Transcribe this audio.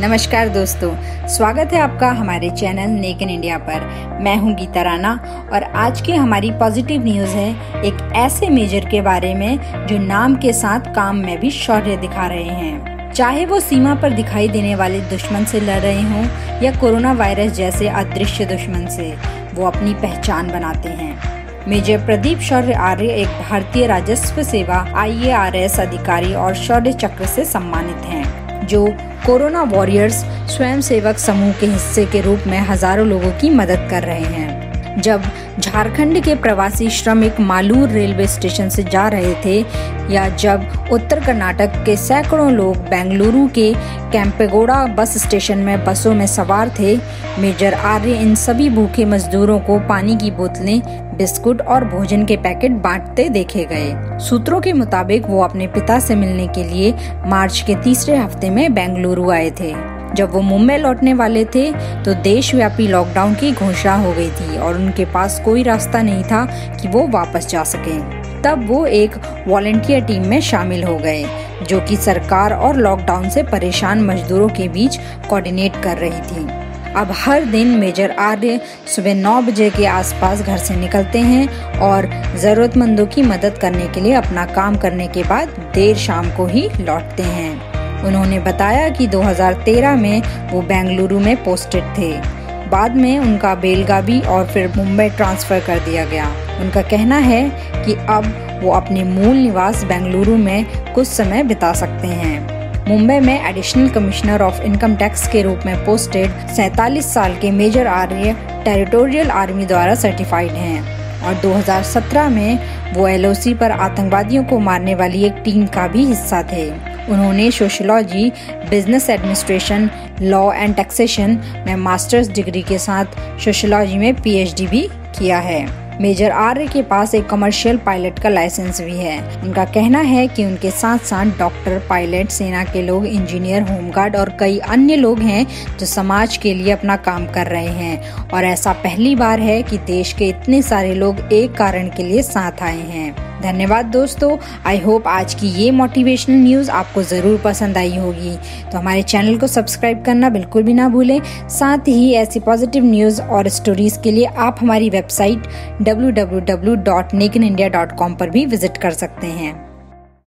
नमस्कार दोस्तों, स्वागत है आपका हमारे चैनल नेक इन इंडिया पर। मैं हूँ गीता राणा और आज की हमारी पॉजिटिव न्यूज़ है एक ऐसे मेजर के बारे में जो नाम के साथ काम में भी शौर्य दिखा रहे हैं। चाहे वो सीमा पर दिखाई देने वाले दुश्मन से लड़ रहे हों या कोरोना वायरस जैसे अदृश्य दुश्मन से, वो अपनी पहचान बनाते हैं। मेजर प्रदीप शौर्य आर्य एक भारतीय राजस्व सेवा आईएआरएस अधिकारी और शौर्य चक्र से सम्मानित हैं। जो कोरोना वॉरियर्स स्वयं सेवक समूह के हिस्से के रूप में हज़ारों लोगों की मदद कर रहे हैं। जब झारखंड के प्रवासी श्रमिक मालूर रेलवे स्टेशन से जा रहे थे या जब उत्तर कर्नाटक के सैकड़ों लोग बेंगलुरु के कैंपेगोड़ा बस स्टेशन में बसों में सवार थे, मेजर आर्य इन सभी भूखे मजदूरों को पानी की बोतलें, बिस्कुट और भोजन के पैकेट बांटते देखे गए। सूत्रों के मुताबिक वो अपने पिता से मिलने के लिए मार्च के तीसरे हफ़्ते में बेंगलुरु आए थे। जब वो मुंबई लौटने वाले थे तो देशव्यापी लॉकडाउन की घोषणा हो गई थी और उनके पास कोई रास्ता नहीं था कि वो वापस जा सके। तब वो एक वॉलेंटियर टीम में शामिल हो गए, जो कि सरकार और लॉकडाउन से परेशान मजदूरों के बीच कोऑर्डिनेट कर रही थी। अब हर दिन मेजर आर्य सुबह नौ बजे के आसपास घर से निकलते हैं और ज़रूरतमंदों की मदद करने के लिए अपना काम करने के बाद देर शाम को ही लौटते हैं। उन्होंने बताया कि 2013 में वो बेंगलुरु में पोस्टेड थे। बाद में उनका बेलगावी और फिर मुंबई ट्रांसफ़र कर दिया गया। उनका कहना है कि अब वो अपने मूल निवास बेंगलुरु में कुछ समय बिता सकते हैं। मुंबई में additional commissioner of income tax के रूप में पोस्टेड सैतालीस साल के मेजर आर्य टेरिटोरियल आर्मी द्वारा सर्टिफाइड हैं और 2017 में वो एलओसी पर आतंकवादियों को मारने वाली एक टीम का भी हिस्सा थे। उन्होंने sociology business administration, law and taxation, में मास्टर्स डिग्री के साथ सोशोलॉजी में पीएचडी भी किया है। मेजर आर्य के पास एक कमर्शियल पायलट का लाइसेंस भी है। उनका कहना है कि उनके साथ साथ डॉक्टर पायलट सेना के लोग इंजीनियर होमगार्ड और कई अन्य लोग हैं जो समाज के लिए अपना काम कर रहे हैं। और ऐसा पहली बार है कि देश के इतने सारे लोग एक कारण के लिए साथ आए हैं। धन्यवाद दोस्तों। आई होप आज की ये मोटिवेशनल न्यूज़ आपको ज़रूर पसंद आई होगी। तो हमारे चैनल को सब्सक्राइब करना बिल्कुल भी ना भूलें। साथ ही ऐसी पॉजिटिव न्यूज़ और स्टोरीज़ के लिए आप हमारी वेबसाइट डब्ल्यू पर भी विज़िट कर सकते हैं।